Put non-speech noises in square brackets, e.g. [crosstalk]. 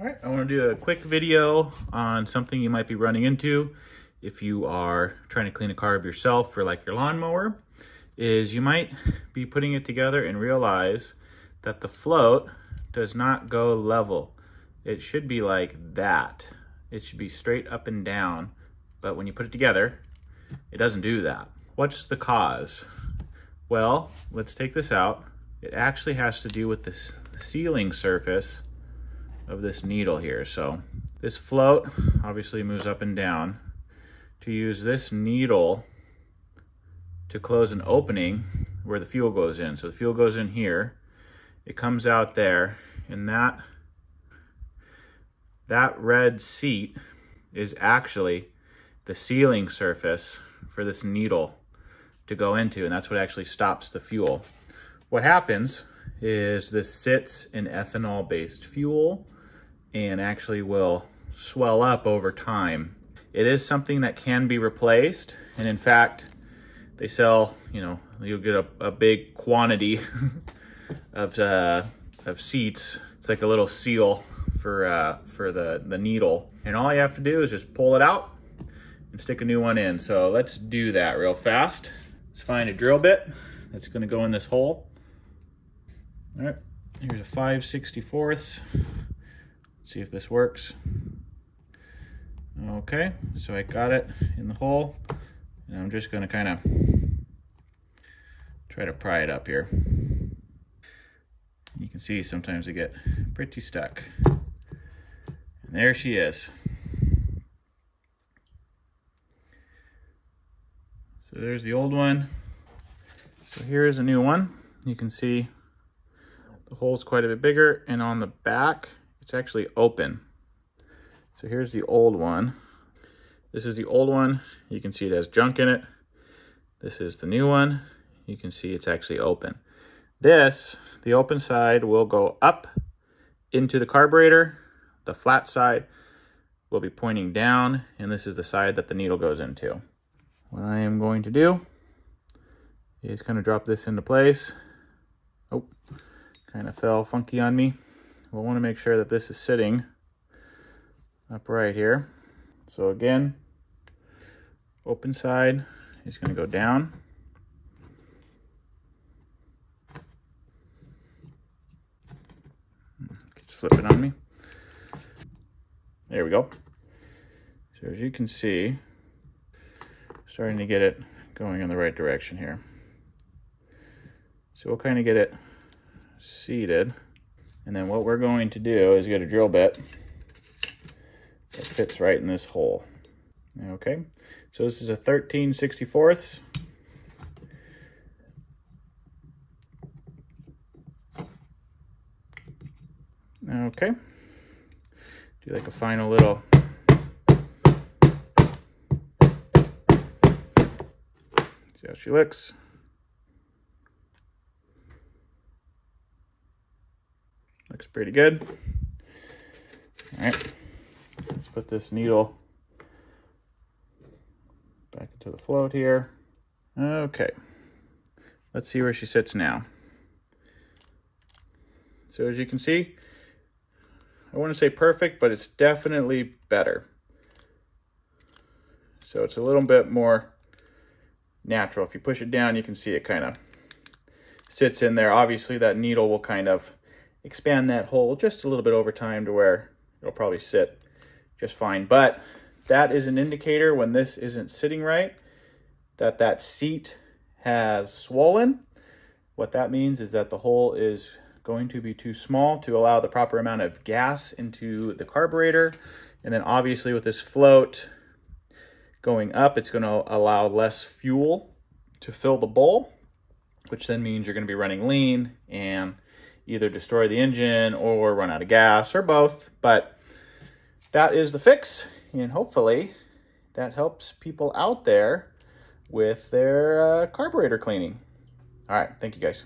All right, I want to do a quick video on something you might be running into if you are trying to clean a carb yourself for like your lawnmower, is you might be putting it together and realize that the float does not go level. It should be like that. It should be straight up and down, but when you put it together, it doesn't do that. What's the cause? Well, let's take this out. It actually has to do with this sealing surface of this needle here. So this float obviously moves up and down. To use this needle to close an opening where the fuel goes in. So the fuel goes in here, it comes out there, and that, that red seat is actually the sealing surface for this needle to go into, and that's what actually stops the fuel. What happens is this sits in ethanol-based fuel, and actually will swell up over time. It is something that can be replaced. And in fact, they sell, you know, you'll get a, a big quantity [laughs] of, uh, of seats. It's like a little seal for, uh, for the, the needle. And all you have to do is just pull it out and stick a new one in. So let's do that real fast. Let's find a drill bit that's gonna go in this hole. All right, here's a 5 64ths see if this works. Okay, so I got it in the hole and I'm just gonna kind of try to pry it up here. You can see sometimes they get pretty stuck. And there she is. So there's the old one. So here's a new one. You can see the hole's quite a bit bigger and on the back it's actually open. So here's the old one. This is the old one. You can see it has junk in it. This is the new one. You can see it's actually open. This, the open side will go up into the carburetor. The flat side will be pointing down, and this is the side that the needle goes into. What I am going to do is kind of drop this into place. Oh, kind of fell funky on me we'll want to make sure that this is sitting upright here. So again, open side is going to go down. Just flip it on me. There we go. So as you can see, starting to get it going in the right direction here. So we'll kind of get it seated. And then what we're going to do is get a drill bit that fits right in this hole. Okay, so this is a 13 64ths. Okay, do like a final little see how she. Looks pretty good. All right, let's put this needle back into the float here. Okay, let's see where she sits now. So as you can see, I want to say perfect, but it's definitely better. So it's a little bit more natural. If you push it down, you can see it kind of sits in there. Obviously, that needle will kind of expand that hole just a little bit over time to where it'll probably sit just fine. But that is an indicator when this isn't sitting right, that that seat has swollen. What that means is that the hole is going to be too small to allow the proper amount of gas into the carburetor. And then obviously with this float going up, it's gonna allow less fuel to fill the bowl, which then means you're gonna be running lean and either destroy the engine or run out of gas or both. But that is the fix. And hopefully that helps people out there with their uh, carburetor cleaning. All right. Thank you guys.